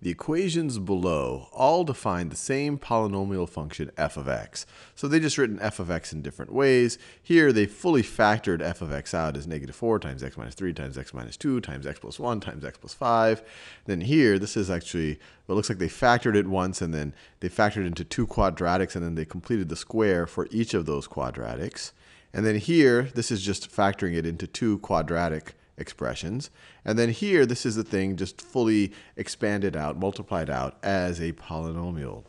The equations below all define the same polynomial function f of x. So they just written f of x in different ways. Here they fully factored f of x out as negative 4 times x minus 3 times x minus 2 times x plus 1 times x plus 5. Then here, this is actually, well, it looks like they factored it once and then they factored into two quadratics and then they completed the square for each of those quadratics. And then here, this is just factoring it into two quadratic expressions. And then here, this is the thing just fully expanded out, multiplied out as a polynomial.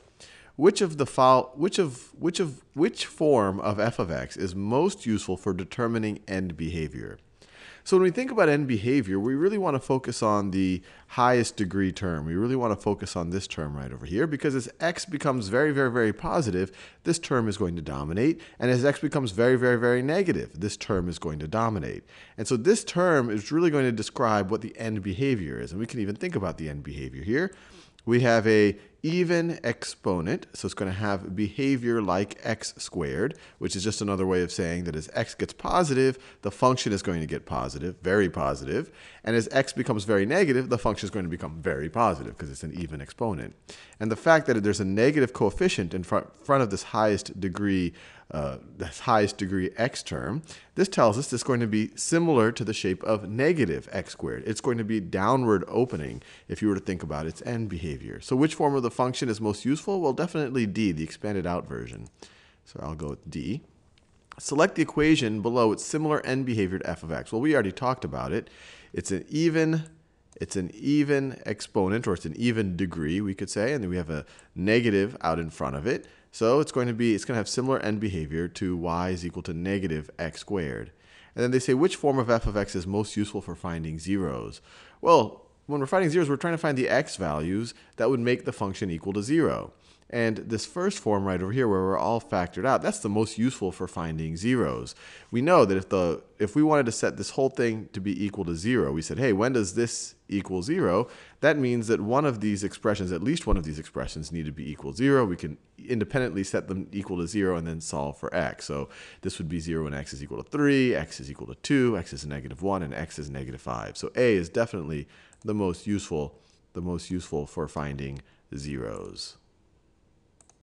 Which of the fol- which of which of which form of f of x is most useful for determining end behavior? So when we think about end behavior, we really want to focus on the highest degree term. We really want to focus on this term right over here because as x becomes very, very, very positive, this term is going to dominate. And as x becomes very, very, very negative, this term is going to dominate. And so this term is really going to describe what the end behavior is. And we can even think about the end behavior here we have a even exponent, so it's going to have behavior like x squared, which is just another way of saying that as x gets positive, the function is going to get positive, very positive. And as x becomes very negative, the function is going to become very positive because it's an even exponent. And the fact that there's a negative coefficient in front, of this highest degree uh, this highest degree x term, this tells us it's going to be similar to the shape of negative x squared. It's going to be downward opening if you were to think about its end behavior. So which form of the function is most useful? Well, definitely D, the expanded out version. So I'll go with D. Select the equation below its similar end behavior to f of x. Well, we already talked about it. It's an even it's an even exponent, or it's an even degree, we could say, and then we have a negative out in front of it. So it's going to be, it's going to have similar end behavior to y is equal to negative x squared. And then they say which form of f of x is most useful for finding zeros. Well, when we're finding zeros, we're trying to find the x values that would make the function equal to zero. And this first form right over here where we're all factored out, that's the most useful for finding zeros. We know that if the if we wanted to set this whole thing to be equal to zero, we said, hey, when does this equal zero? That means that one of these expressions, at least one of these expressions, need to be equal zero. We can independently set them equal to zero and then solve for x. So this would be zero when x is equal to three, x is equal to two, x is negative one, and x is negative five. So A is definitely the most useful, the most useful for finding zeros.